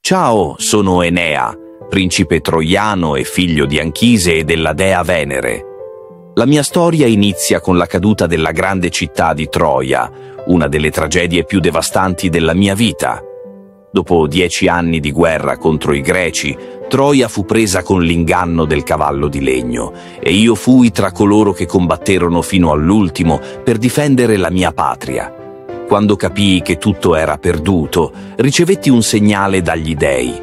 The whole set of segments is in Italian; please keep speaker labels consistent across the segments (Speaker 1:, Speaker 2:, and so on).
Speaker 1: Ciao, sono Enea, principe troiano e figlio di Anchise e della dea Venere. La mia storia inizia con la caduta della grande città di Troia, una delle tragedie più devastanti della mia vita. Dopo dieci anni di guerra contro i greci, Troia fu presa con l'inganno del cavallo di legno e io fui tra coloro che combatterono fino all'ultimo per difendere la mia patria. Quando capii che tutto era perduto, ricevetti un segnale dagli dei.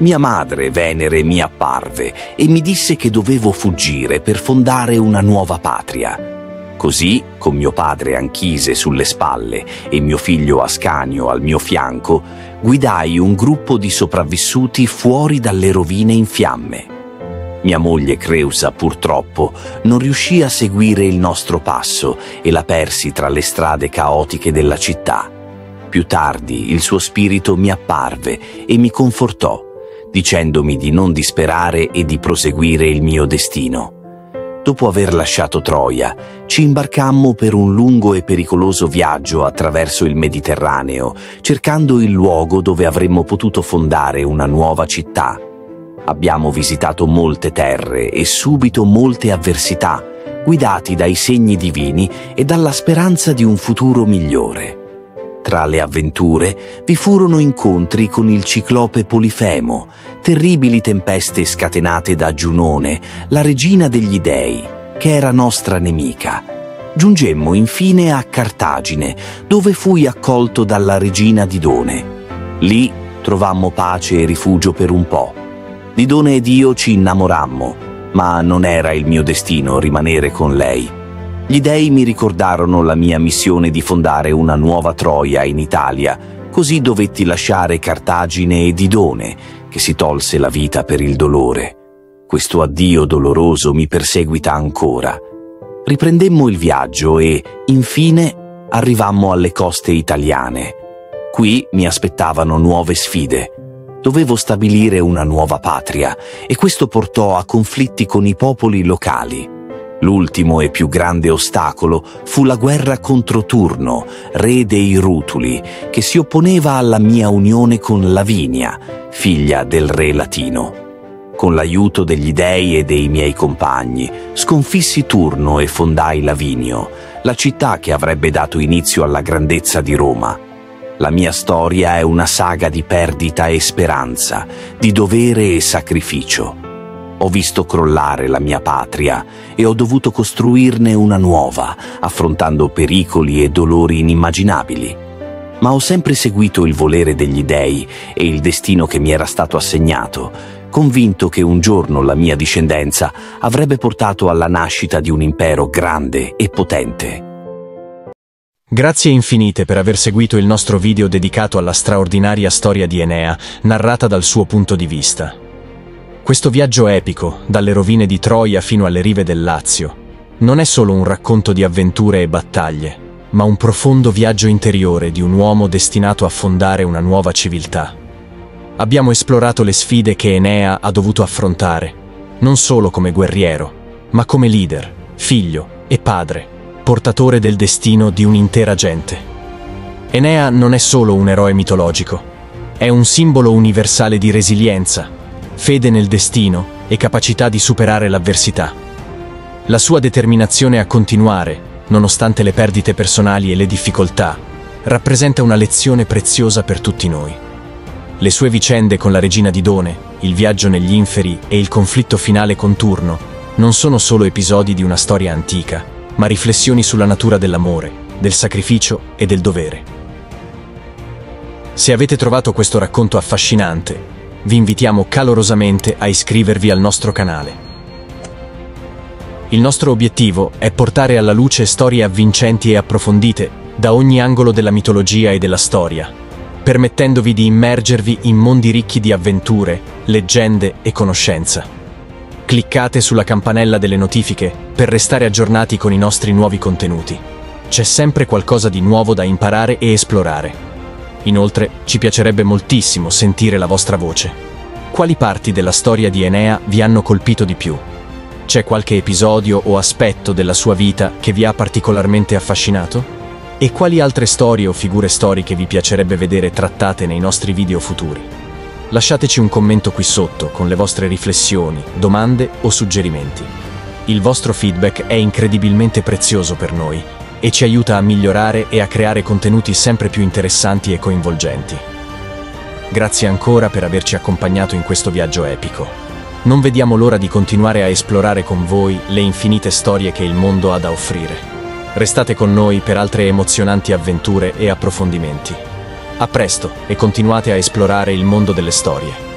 Speaker 1: Mia madre, Venere, mi apparve e mi disse che dovevo fuggire per fondare una nuova patria. Così, con mio padre Anchise sulle spalle e mio figlio Ascanio al mio fianco, guidai un gruppo di sopravvissuti fuori dalle rovine in fiamme. Mia moglie Creusa, purtroppo, non riuscì a seguire il nostro passo e la persi tra le strade caotiche della città. Più tardi il suo spirito mi apparve e mi confortò, dicendomi di non disperare e di proseguire il mio destino. Dopo aver lasciato Troia, ci imbarcammo per un lungo e pericoloso viaggio attraverso il Mediterraneo, cercando il luogo dove avremmo potuto fondare una nuova città. Abbiamo visitato molte terre e subito molte avversità, guidati dai segni divini e dalla speranza di un futuro migliore. Tra le avventure vi furono incontri con il ciclope Polifemo, terribili tempeste scatenate da Giunone, la regina degli dei, che era nostra nemica. Giungemmo infine a Cartagine, dove fui accolto dalla regina Didone. Lì trovammo pace e rifugio per un po'. Didone ed io ci innamorammo, ma non era il mio destino rimanere con lei. Gli dei mi ricordarono la mia missione di fondare una nuova Troia in Italia, così dovetti lasciare Cartagine e Didone, che si tolse la vita per il dolore. Questo addio doloroso mi perseguita ancora. Riprendemmo il viaggio e, infine, arrivammo alle coste italiane. Qui mi aspettavano nuove sfide. Dovevo stabilire una nuova patria e questo portò a conflitti con i popoli locali. L'ultimo e più grande ostacolo fu la guerra contro Turno, re dei Rutuli, che si opponeva alla mia unione con Lavinia, figlia del re latino. Con l'aiuto degli dei e dei miei compagni, sconfissi Turno e fondai Lavinio, la città che avrebbe dato inizio alla grandezza di Roma. La mia storia è una saga di perdita e speranza, di dovere e sacrificio. Ho visto crollare la mia patria e ho dovuto costruirne una nuova, affrontando pericoli e dolori inimmaginabili. Ma ho sempre seguito il volere degli dei e il destino che mi era stato assegnato, convinto che un giorno la mia discendenza avrebbe portato alla nascita di un impero grande e potente.
Speaker 2: Grazie infinite per aver seguito il nostro video dedicato alla straordinaria storia di Enea, narrata dal suo punto di vista. Questo viaggio epico, dalle rovine di Troia fino alle rive del Lazio, non è solo un racconto di avventure e battaglie, ma un profondo viaggio interiore di un uomo destinato a fondare una nuova civiltà. Abbiamo esplorato le sfide che Enea ha dovuto affrontare, non solo come guerriero, ma come leader, figlio e padre portatore del destino di un'intera gente. Enea non è solo un eroe mitologico, è un simbolo universale di resilienza, fede nel destino e capacità di superare l'avversità. La sua determinazione a continuare, nonostante le perdite personali e le difficoltà, rappresenta una lezione preziosa per tutti noi. Le sue vicende con la regina di Done, il viaggio negli inferi e il conflitto finale con Turno non sono solo episodi di una storia antica, ma riflessioni sulla natura dell'amore, del sacrificio e del dovere. Se avete trovato questo racconto affascinante, vi invitiamo calorosamente a iscrivervi al nostro canale. Il nostro obiettivo è portare alla luce storie avvincenti e approfondite da ogni angolo della mitologia e della storia, permettendovi di immergervi in mondi ricchi di avventure, leggende e conoscenza. Cliccate sulla campanella delle notifiche per restare aggiornati con i nostri nuovi contenuti. C'è sempre qualcosa di nuovo da imparare e esplorare. Inoltre, ci piacerebbe moltissimo sentire la vostra voce. Quali parti della storia di Enea vi hanno colpito di più? C'è qualche episodio o aspetto della sua vita che vi ha particolarmente affascinato? E quali altre storie o figure storiche vi piacerebbe vedere trattate nei nostri video futuri? Lasciateci un commento qui sotto con le vostre riflessioni, domande o suggerimenti. Il vostro feedback è incredibilmente prezioso per noi e ci aiuta a migliorare e a creare contenuti sempre più interessanti e coinvolgenti. Grazie ancora per averci accompagnato in questo viaggio epico. Non vediamo l'ora di continuare a esplorare con voi le infinite storie che il mondo ha da offrire. Restate con noi per altre emozionanti avventure e approfondimenti. A presto e continuate a esplorare il mondo delle storie.